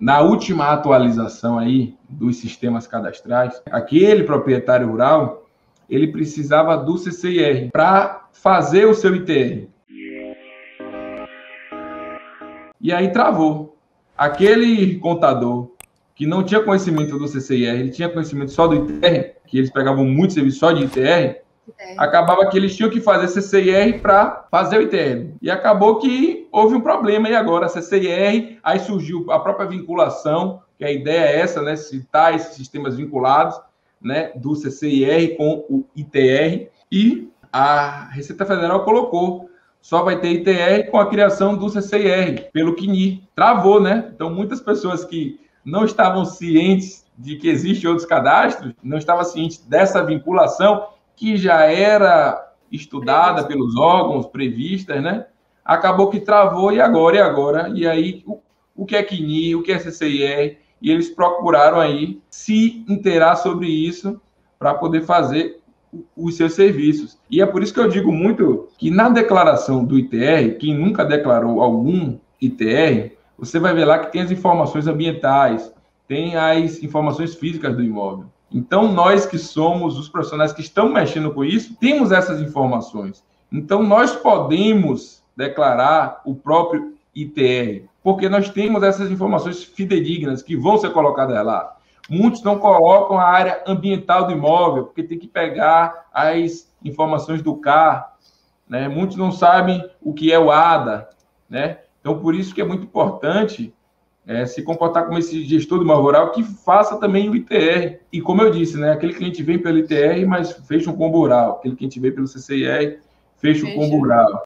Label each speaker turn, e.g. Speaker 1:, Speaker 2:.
Speaker 1: Na última atualização aí dos sistemas cadastrais, aquele proprietário rural, ele precisava do CCIR para fazer o seu ITR. E aí travou. Aquele contador que não tinha conhecimento do CCIR, ele tinha conhecimento só do ITR, que eles pegavam muito serviço só de ITR, acabava que eles tinham que fazer CCIR para fazer o ITR. E acabou que houve um problema e agora CCIR, aí surgiu a própria vinculação, que a ideia é essa, né, citar esses sistemas vinculados, né, do CCIR com o ITR e a Receita Federal colocou só vai ter ITR com a criação do CCIR pelo CNI. Travou, né? Então muitas pessoas que não estavam cientes de que existem outros cadastros, não estavam cientes dessa vinculação que já era estudada pelos órgãos previstas, né? Acabou que travou e agora e agora e aí o, o que é CNI, o que é CCIR e eles procuraram aí se inteirar sobre isso para poder fazer os seus serviços. E é por isso que eu digo muito que na declaração do ITR, quem nunca declarou algum ITR, você vai ver lá que tem as informações ambientais, tem as informações físicas do imóvel. Então, nós que somos os profissionais que estão mexendo com isso, temos essas informações. Então, nós podemos declarar o próprio ITR, porque nós temos essas informações fidedignas que vão ser colocadas lá. Muitos não colocam a área ambiental do imóvel, porque tem que pegar as informações do CAR. Né? Muitos não sabem o que é o ADA. Né? Então, por isso que é muito importante é, se comportar como esse gestor do imóvel rural que faça também o ITR. E como eu disse, né, aquele cliente vem pelo ITR, mas fecha um combo rural. Aquele cliente vem pelo CCIR, fecha, fecha. o combo rural.